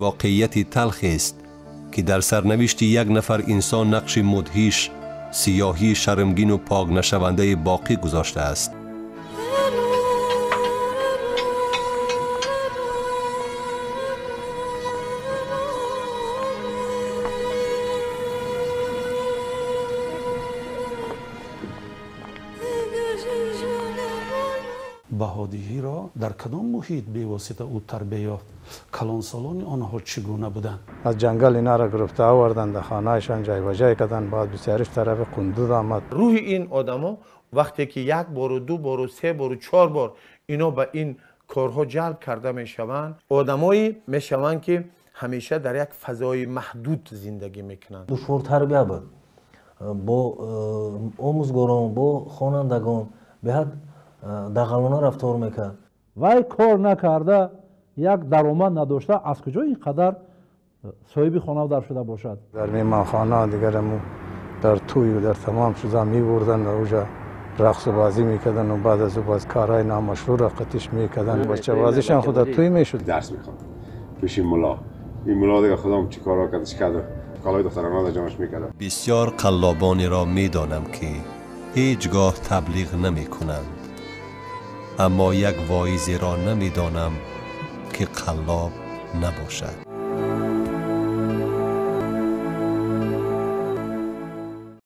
واقعیتی تلخ است که در سرنوشت یک نفر انسان نقش مدهیش سیاهی شرمگین و پاک نشونده باقی گذاشته است. баҳодиҳӣ ро дар кадом муҳит бевосита ӯ тарбия ёфт калонсолони онҳо чӣ гуна буданд аз ҷангал инаро гирифта овардан дар хонаашон ҷайбаҷай карданд баъд бисёриш тарафи қундуд омад рӯҳи ин одамо вақте ки як бору ду бору се бору чор бор ино ба ин корҳо ҷалб карда мешаванд одамое мешаванд ки ҳамеша дар як фазои маҳдуд зиндагӣ мекунанд داغلونا رفتار می‌کرد. وای کار نکرده یک درآمد نداشته از کجا اینقدر صاحب خانه در شده باشد؟ در میمانخانه دیگر در توی و در تمام چیزا می بردن و اوجا رقص و بازی می‌کردن و بعد از او باز کارهای نامشروع را قطیش می‌کردن بچه بازیشان خود توی می‌شد درس می‌خواد پیش ملا. این ملا دیگه خودم چی را کردش کرد؟ کالای دخترانه در جمعش می‌کردن بسیار قلابانی را می‌دانم که هیچگاه تبلیغ نمی کنند. اما یک وایزی را نمی‌دانم که قلاب نباشد.